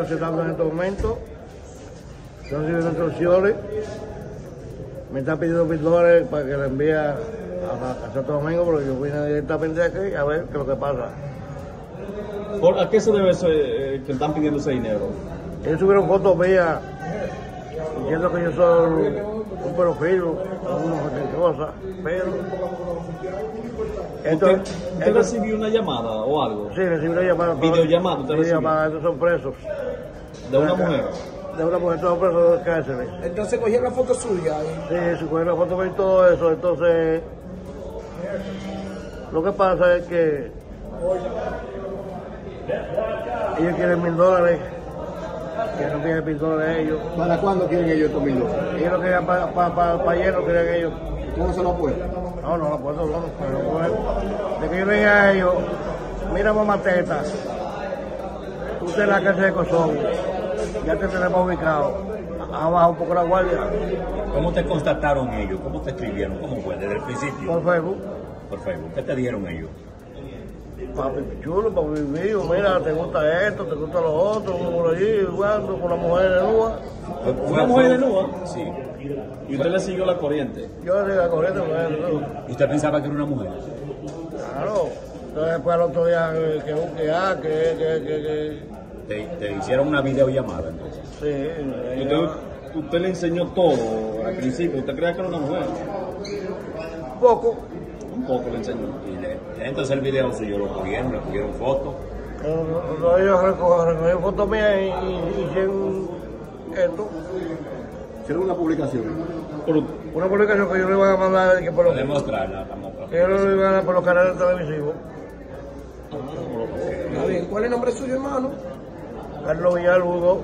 procesando en estos momentos. Estoy recibiendo instrucciones. Me están pidiendo mil dólares para que le envíe a, a Santo Domingo, porque yo vine directamente aquí a ver qué es lo que pasa. ¿Por, ¿A qué se debe eso, eh, que están pidiendo ese dinero? Ellos subieron fotos mías diciendo que yo soy un pedófilo, una cosa, pero... ¿Usted, Esto, usted recibió una llamada o algo sí, recibí una llamada. Videollamada, ¿usted recibió? Videollamada, estos son presos. De una mujer? De una mujer, todos presos de cárceles. Entonces cogieron la foto suya y Sí, se cogieron la foto y todo eso, entonces... Lo que pasa es que... Ellos quieren mil dólares. Que no quieren mil dólares ellos. ¿Para cuándo quieren ellos estos mil dólares? Ellos lo querían para pa, pa, pa ayer, lo querían ellos. ¿Tú no se lo puedes? No, no, no puedo, no, pero no puedo. De que yo le dije a ellos, mira mamá teta, tú en la cárcel de Kosovo, ya te tenemos ubicado, ha bajado un poco la guardia ¿Cómo te constataron ellos? ¿Cómo te escribieron? ¿Cómo fue? Desde el principio. por Facebook, Por Facebook. ¿Qué te dieron ellos? papi chulo, papi mío, mira, te gusta esto, te gusta lo otro, por allí, jugando con la mujer de nua. ¿Una mujer de nua? Sí. ¿Y usted le siguió la corriente? Yo le la corriente, mujer de nua. ¿Y usted pensaba que era una mujer? Claro. Entonces después al otro día eh, que busque ah, que, que, que, que, Te, te hicieron una videollamada entonces. sí, ¿Y ella- usted, usted le enseñó todo al principio? ¿Usted creía que era una mujer? poco. Un poco le enseñó. Y le- entonces el video suyo lo cogieron, le cogieron fotos. No, no, ellos recogieron fotos mías y, hicieron esto. Hicieron una publicación. Pero, Una publicación que yo le iba a mandar que por los, Puede mostrarla. vamos a- que yo le iba a por los canales televisivos. Está bien. ¿Cuál es el nombre suyo, hermano? Carlos Villalbudo,